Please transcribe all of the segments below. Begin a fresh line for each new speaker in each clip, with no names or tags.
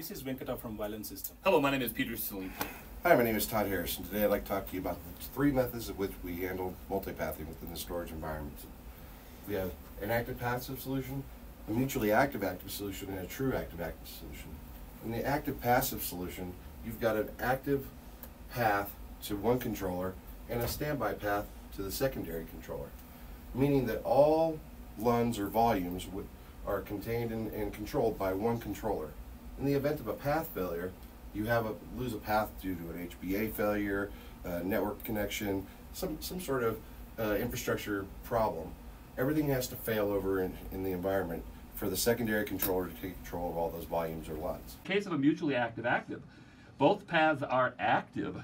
This is Venkata from Violin System.
Hello, my name is Peter Selin.
Hi, my name is Todd Harrison. Today I'd like to talk to you about the three methods of which we handle multipathing within the storage environment. We have an active passive solution, a mutually active active solution, and a true active active solution. In the active passive solution, you've got an active path to one controller and a standby path to the secondary controller, meaning that all LUNs or volumes are contained in, and controlled by one controller. In the event of a path failure, you have a lose a path due to an HBA failure, network connection, some some sort of uh, infrastructure problem. Everything has to fail over in, in the environment for the secondary controller to take control of all those volumes or LUNs.
In case of a mutually active active, both paths are active,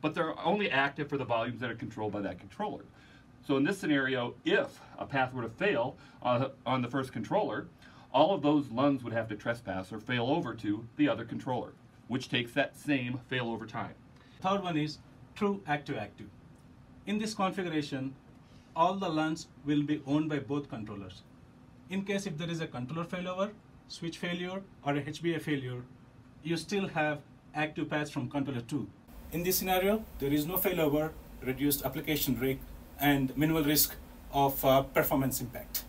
but they're only active for the volumes that are controlled by that controller. So in this scenario, if a path were to fail uh, on the first controller, all of those LUNs would have to trespass or fail over to the other controller, which takes that same failover time.
Third one is true active-active. In this configuration, all the LUNs will be owned by both controllers. In case if there is a controller failover, switch failure, or a HBA failure, you still have active paths from controller 2. In this scenario, there is no failover, reduced application rate, and minimal risk of uh, performance impact.